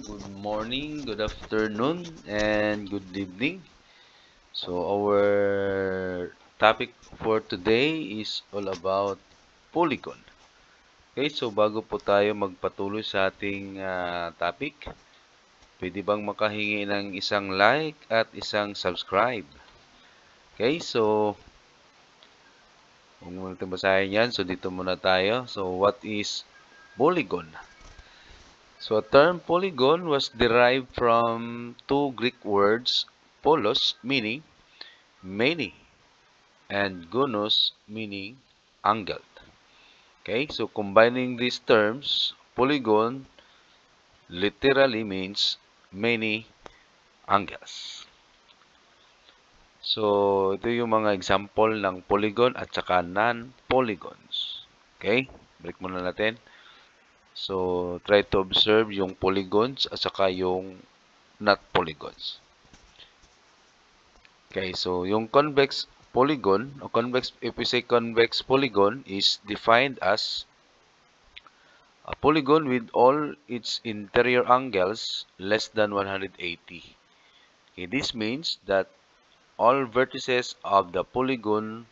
good morning, good afternoon, and good evening. So our topic for today is all about polygon. Okay, so bago po tayo magpatuloy sa ating uh, topic, pwede bang makahingi ng isang like at isang subscribe? Okay, so kung muna basahin yan, so dito muna tayo. So what is polygon? So a term polygon was derived from two Greek words, polos meaning many and gonos meaning angled. Okay, so combining these terms, polygon literally means many angles. So, ito yung mga example ng polygon at saka non-polygons. Okay, balik muna natin. So, try to observe yung polygons at saka yung not polygons. Okay, so yung convex polygon, or convex, if we say convex polygon is defined as a polygon with all its interior angles less than 180. Okay, this means that all vertices of the polygon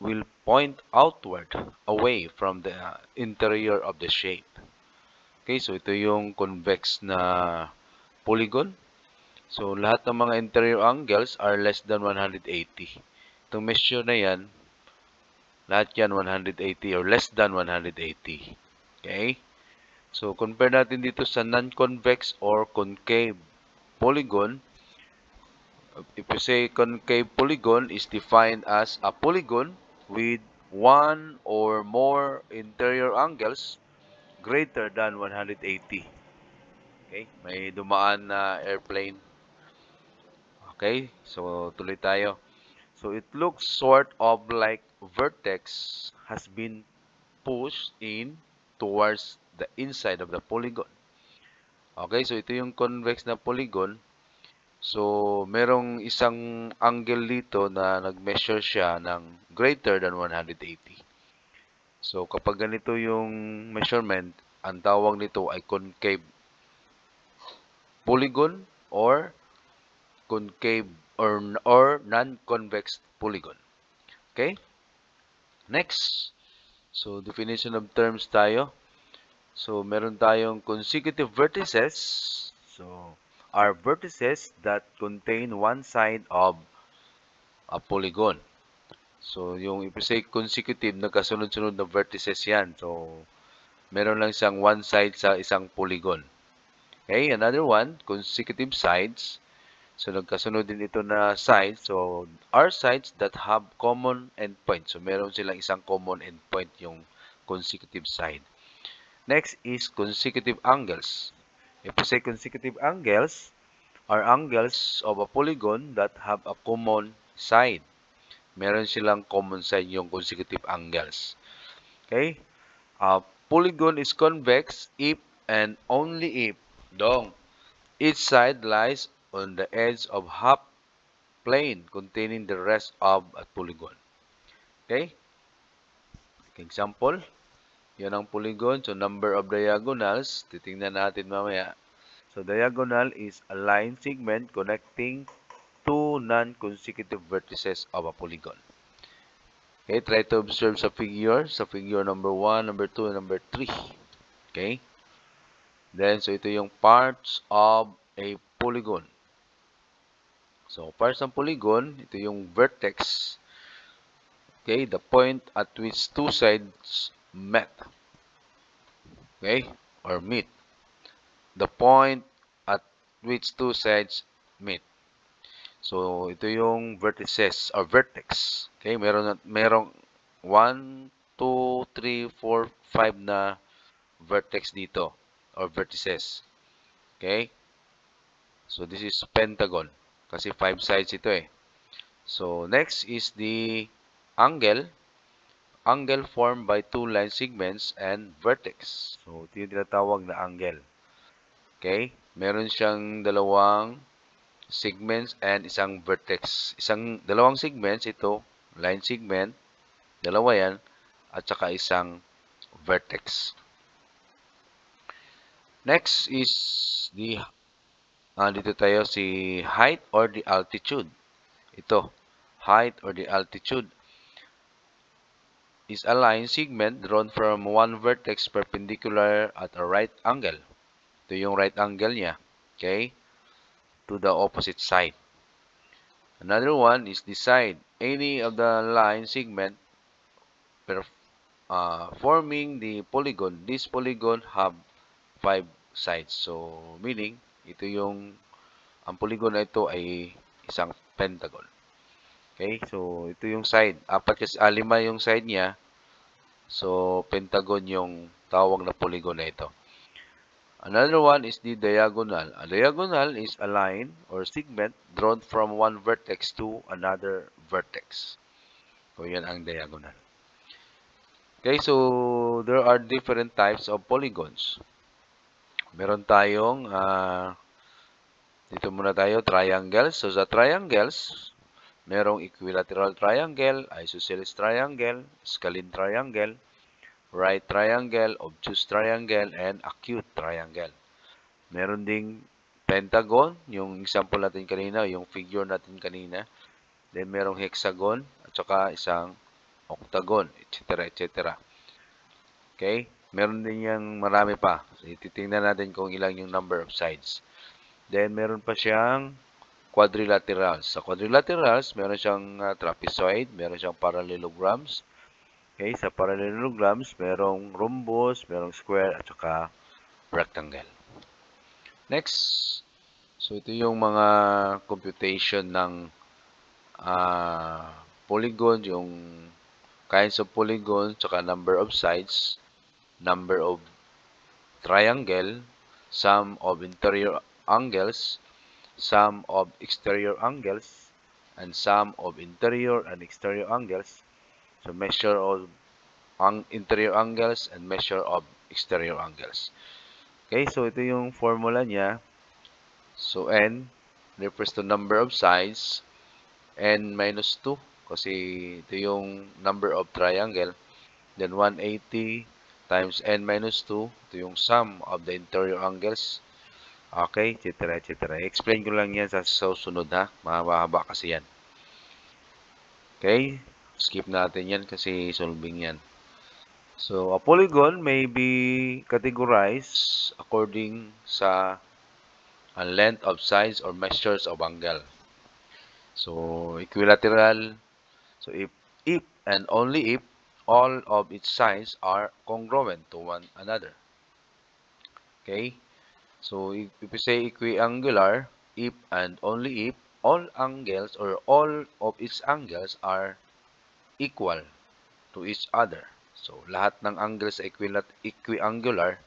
will point outward away from the interior of the shape. Okay, so ito yung convex na polygon. So, lahat ng mga interior angles are less than 180. Itong measure na yan, lahat yan 180 or less than 180. Okay? So, compare natin dito sa non-convex or concave polygon. If you say concave polygon is defined as a polygon with one or more interior angles greater than 180. Okay, may dumaan na airplane. Okay, so tuloy tayo. So it looks sort of like vertex has been pushed in towards the inside of the polygon. Okay, so ito yung convex na polygon So, merong isang angle dito na nag-measure siya ng greater than 180. So, kapag ganito yung measurement, ang tawag nito ay concave polygon or concave or, or non-convex polygon. Okay? Next. So, definition of terms tayo. So, meron tayong consecutive vertices. So, are vertices that contain one side of a polygon. So, yung if say consecutive, nagkasunod-sunod na vertices yan. So, meron lang siyang one side sa isang polygon. Okay, another one, consecutive sides. So, nagkasunod din ito na sides. So, are sides that have common endpoint. So, meron silang isang common endpoint yung consecutive side. Next is consecutive angles. If we say consecutive angles are angles of a polygon that have a common side. Meron silang common side yung consecutive angles. Okay? A polygon is convex if and only if dong each side lies on the edge of half plane containing the rest of a polygon. Okay? Example, yan ang polygon. So, number of diagonals. Titingnan natin mamaya. So, diagonal is a line segment connecting two non-consecutive vertices of a polygon. Okay, try to observe sa figure. Sa figure number 1, number 2, and number 3. Okay? Then, so ito yung parts of a polygon. So, parts ng polygon, ito yung vertex. Okay, the point at which two sides met. Okay? Or meet. The point at which two sides meet. So, ito yung vertices or vertex. Okay, meron merong 1 2 3 4 5 na vertex dito or vertices. Okay? So, this is pentagon kasi 5 sides ito eh. So, next is the angle angle formed by two line segments and vertex. So, ito yung tinatawag na angle. Okay? Meron siyang dalawang segments and isang vertex. Isang dalawang segments ito, line segment, dalawa yan, at saka isang vertex. Next is the uh, dito tayo si height or the altitude. Ito, height or the altitude is a line segment drawn from one vertex perpendicular at a right angle. Ito yung right angle niya. Okay? To the opposite side. Another one is the side. Any of the line segment uh, forming the polygon. This polygon have five sides. So, meaning, ito yung, ang polygon na ito ay isang pentagon. Okay, so ito yung side. Apat kasi, ah, lima yung side niya. So, pentagon yung tawag na polygon na ito. Another one is the diagonal. A diagonal is a line or segment drawn from one vertex to another vertex. So, yan ang diagonal. Okay, so there are different types of polygons. Meron tayong, uh, dito muna tayo, triangles. So sa triangles, merong equilateral triangle, isosceles triangle, scalene triangle, right triangle, obtuse triangle, and acute triangle. Meron ding pentagon, yung example natin kanina, yung figure natin kanina. Then merong hexagon, at saka isang octagon, etc. etc. Okay? Meron din yung marami pa. Ititingnan natin kung ilang yung number of sides. Then, meron pa siyang quadrilaterals. Sa quadrilaterals, meron siyang uh, trapezoid, meron siyang parallelograms. Okay, sa parallelograms, merong rhombus, merong square, at saka rectangle. Next, so ito yung mga computation ng uh, polygon, yung kinds of polygon, tsaka number of sides, number of triangle, sum of interior angles, sum of exterior angles, and sum of interior and exterior angles. So measure of interior angles and measure of exterior angles. Okay, so ito yung formula niya. So n refers to number of sides, n minus 2 kasi ito yung number of triangle. Then 180 times n minus 2. Ito yung sum of the interior angles. Okay, etc. etc. Explain ko lang yan sa susunod ha. Mahaba kasi yan. Okay, skip natin yan kasi solving yan. So, a polygon may be categorized according sa a length of sides or measures of angle. So, equilateral, So if, if and only if all of its sides are congruent to one another. Okay? So if, we say equiangular, if and only if all angles or all of its angles are equal to each other. So lahat ng angles sa equiangular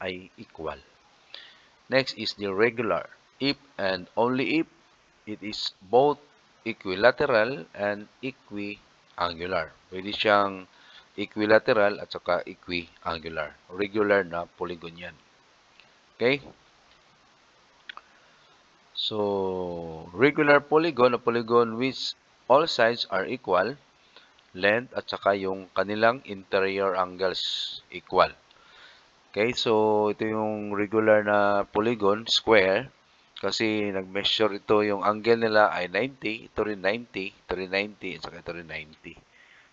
ay equal. Next is the regular. If and only if it is both equilateral and equiangular. Pwede siyang equilateral at saka equiangular. Regular na polygon yan. Okay? So, regular polygon, a polygon which all sides are equal, length at saka yung kanilang interior angles equal. Okay, so ito yung regular na polygon, square. Kasi nag-measure ito, yung angle nila ay 90, ito rin 90, ito rin 90, at saka ito rin 90.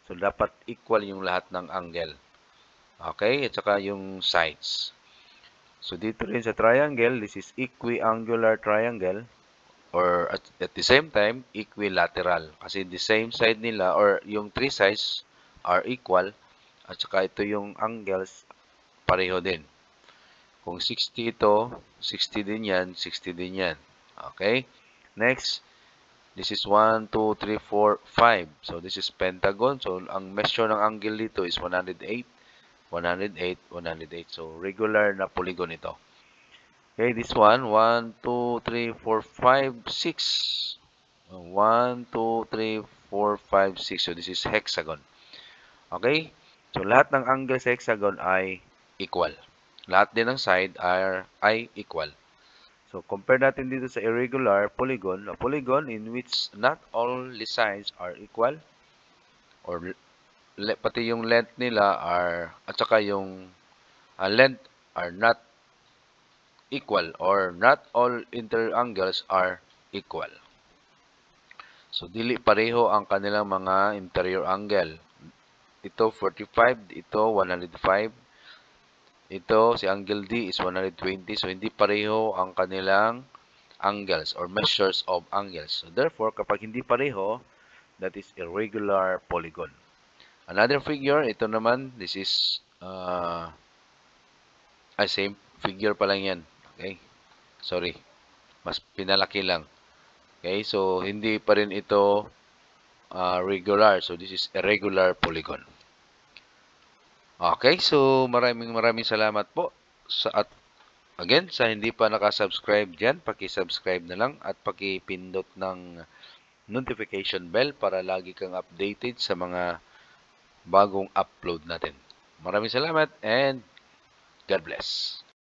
So, dapat equal yung lahat ng angle. Okay? At saka yung sides. So, dito rin sa triangle, this is equiangular triangle or at, at the same time, equilateral. Kasi the same side nila or yung three sides are equal at saka ito yung angles pareho din. Kung 60 ito, 60 din yan, 60 din yan. Okay? Next, this is 1, 2, 3, 4, 5. So, this is pentagon. So, ang measure ng angle dito is 108, 108, 108. So, regular na polygon ito. Okay, this one, 1, 2, 3, 4, 5, 6. 1, 2, 3, 4, 5, 6. So, this is hexagon. Okay? So, lahat ng angle sa hexagon ay equal. Lahat din ng side are, ay equal. So, compare natin dito sa irregular polygon. A polygon in which not all sides are equal or pati yung length nila are at saka yung uh, length are not equal or not all interior angles are equal. So, dili pareho ang kanilang mga interior angle. Ito 45, ito 105. Ito, si angle D is 120. So, hindi pareho ang kanilang angles or measures of angles. So, therefore, kapag hindi pareho, that is irregular polygon. Another figure, ito naman, this is uh, ay, same figure pa lang yan. Okay? Sorry. Mas pinalaki lang. Okay? So, hindi pa rin ito uh, regular. So, this is irregular polygon. Okay? So, maraming maraming salamat po. Sa, at again, sa hindi pa nakasubscribe dyan, paki-subscribe na lang at paki-pindot ng notification bell para lagi kang updated sa mga bagong upload natin. Maraming salamat and God bless.